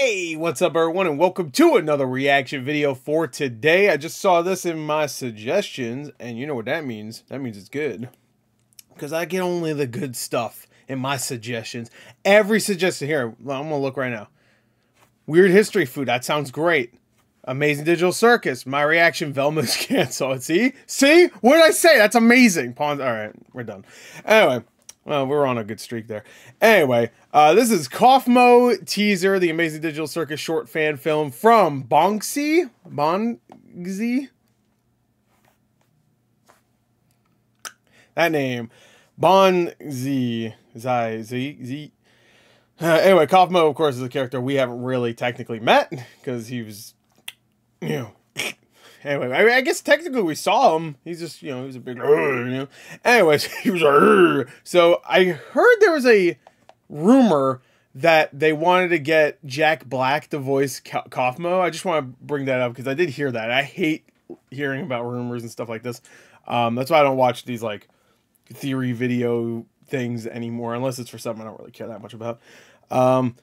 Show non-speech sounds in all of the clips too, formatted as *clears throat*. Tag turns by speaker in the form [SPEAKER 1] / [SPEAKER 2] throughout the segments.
[SPEAKER 1] Hey, what's up everyone and welcome to another reaction video for today. I just saw this in my suggestions and you know what that means. That means it's good. Because I get only the good stuff in my suggestions. Every suggestion here, I'm going to look right now. Weird history food, that sounds great. Amazing Digital Circus, my reaction, Velma's *laughs* canceled. See? See? What did I say? That's amazing. Pawns, all right, we're done. Anyway. Well, we're on a good streak there. Anyway, uh, this is Kaufmo teaser, the Amazing Digital Circus short fan film from Bonxy. Bonxy? That name. Bonzi. Zai. Z. Z. Uh, anyway, Kaufmo, of course, is a character we haven't really technically met because he was, you know, Anyway, I, mean, I, guess technically we saw him. He's just, you know, he was a big, you know. Anyways, *laughs* he was, so I heard there was a rumor that they wanted to get Jack Black to voice Kaufmo. I just want to bring that up because I did hear that. I hate hearing about rumors and stuff like this. Um, that's why I don't watch these like theory video things anymore, unless it's for something I don't really care that much about. Um,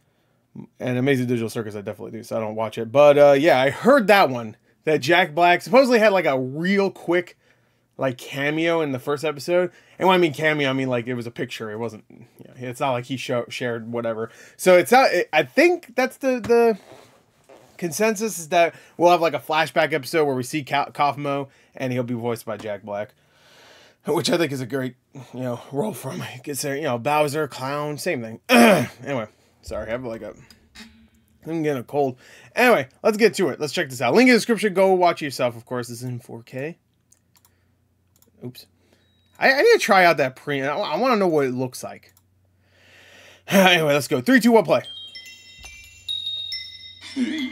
[SPEAKER 1] and Amazing Digital Circus, I definitely do, so I don't watch it. But uh, yeah, I heard that one that Jack Black supposedly had like a real quick like cameo in the first episode. And when I mean cameo, I mean like it was a picture. It wasn't. You know, it's not like he show, shared whatever. So it's not. I think that's the the consensus is that we'll have like a flashback episode where we see Kaufmo and he'll be voiced by Jack Black, which I think is a great you know role for him. There, you know Bowser, clown, same thing. *clears throat* anyway, sorry, I have like a I'm getting a cold. Anyway, let's get to it. Let's check this out. Link in the description. Go watch it yourself. Of course, this is in 4K. Oops. I, I need to try out that pre. I, I want to know what it looks like. *sighs* anyway, let's go. Three, two, one, play.
[SPEAKER 2] Hey,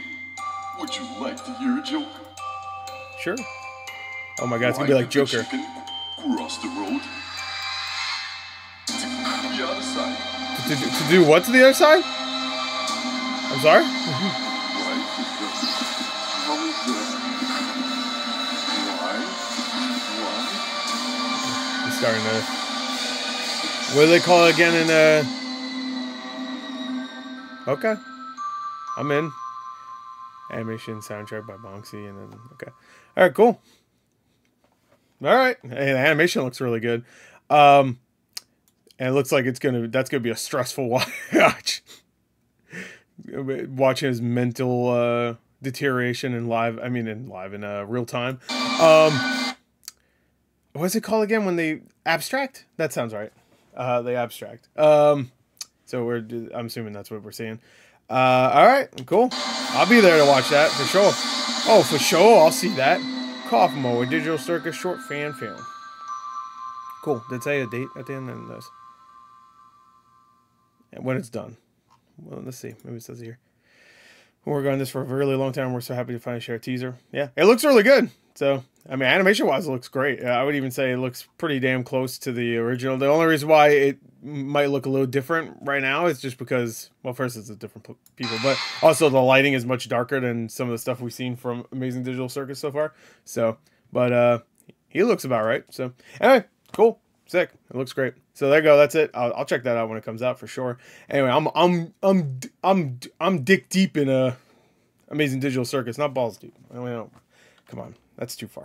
[SPEAKER 2] would you like to hear a joke?
[SPEAKER 1] Sure. Oh my god, it's gonna be like Joker.
[SPEAKER 2] Cross the road. To the other side.
[SPEAKER 1] To, to, to do what to the other side? I'm sorry? He's starting to. What do they call it again in uh Okay. I'm in. Animation soundtrack by Bonxy and then okay. Alright, cool. Alright. Hey, the animation looks really good. Um and it looks like it's gonna that's gonna be a stressful *laughs* watch watching his mental uh, deterioration in live. I mean, in live in uh, real time. Um, what's it called again? When they abstract? That sounds right. Uh, they abstract. Um, so we're. I'm assuming that's what we're seeing. Uh, all right, cool. I'll be there to watch that for sure. Oh, for sure, I'll see that. Kaufmo, a digital circus short fan film. Cool. Did it say a date at the end of this? And when it's done. Well, let's see. Maybe it says here. We're going this for a really long time. We're so happy to finally share a teaser. Yeah, it looks really good. So, I mean, animation wise, it looks great. I would even say it looks pretty damn close to the original. The only reason why it might look a little different right now is just because, well, first it's a different people, but also the lighting is much darker than some of the stuff we've seen from Amazing Digital Circus so far. So, but uh, he looks about right. So, anyway, cool sick. It looks great. So there you go. That's it. I'll, I'll, check that out when it comes out for sure. Anyway, I'm I'm I'm I'm I'm dick deep in a Amazing Digital Circus, not balls deep. I mean, come on, that's too far.